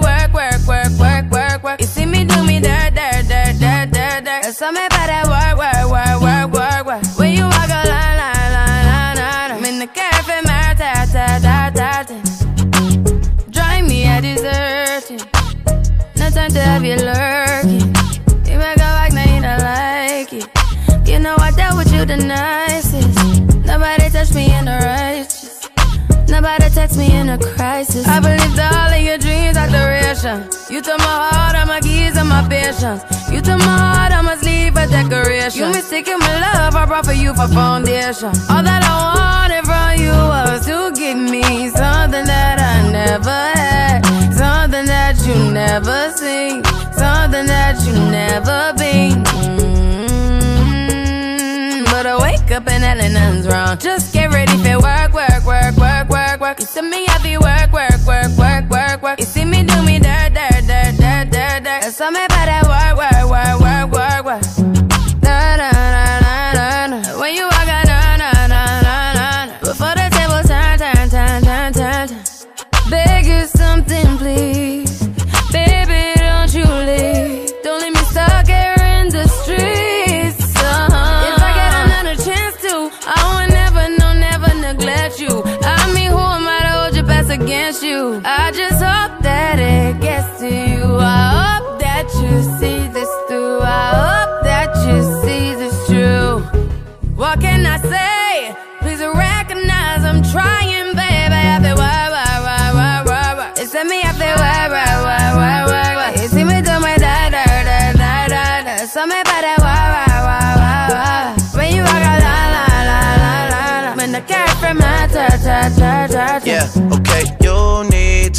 body work, work, work, work, work, work. You see me do me dirt, dirt, dirt, dirt, dirt, dirt. That's how me body work, work, work, work, work, work. When you walk a line, line, line, line, line. I'm in the cafe, my ta ta ta ta ta. Drive me, I deserve it. No time to have you lurking. You make a like, now you don't like it. You know I dealt with you the nicest. Nobody touched me in the right. Text me in a crisis. I believed all of your dreams are duration. You took my heart, all my keys, and my patience. You took my heart, I must leave a decoration. You mistaken my love, I brought for you for foundation. All that I wanted from you was to give me something that I never had, something that you never seen, something that you never been. Mm, But I wake up and nothing's wrong. Just get all me that work, work, work, work, work, work. Na na na na na na. When you walk out, na na na na na na. Before the table turn, turn, turn, turn, turn, turn. Beg you something, please. Baby, don't you leave. Don't leave me stuck here in the streets. Uh-huh. If I get another chance to, I will never, no, never neglect you. I mean, who am I to hold your past against you? I just hope you see this through. I hope that you see this true. What can I say? Please recognize I'm trying, baby. I feel why, why, why, why, why, why. It's me, I feel why, why, why, why, why, why. You see me do my da, da, da, da, da, da. So me by that why, why, why, why, why. When you walk out, la, la, la, la, la. When the car from my ta, ta, ta. Yeah, okay.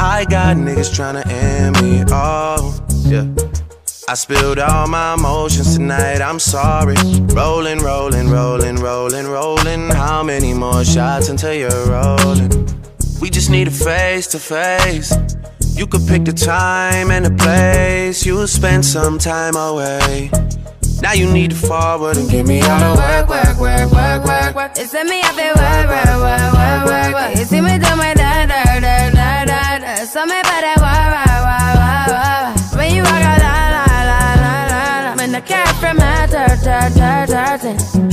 I got niggas tryna end me. Oh, yeah. I spilled all my emotions tonight, I'm sorry. Rolling, rolling, rolling, rolling, rolling. How many more shots until you're rolling? We just need a face to face. You could pick the time and the place. You'll spend some time away. Now you need to forward and give me all the work, work, work, work, work, work. It's me, I feel work, work, work, work, work, work. You see me da, da. So me by that wah, wah, wah, wah, wah. When you walk out, la, la, la, la, la, la. When the cat from my ta, ta, ta, ta, ta.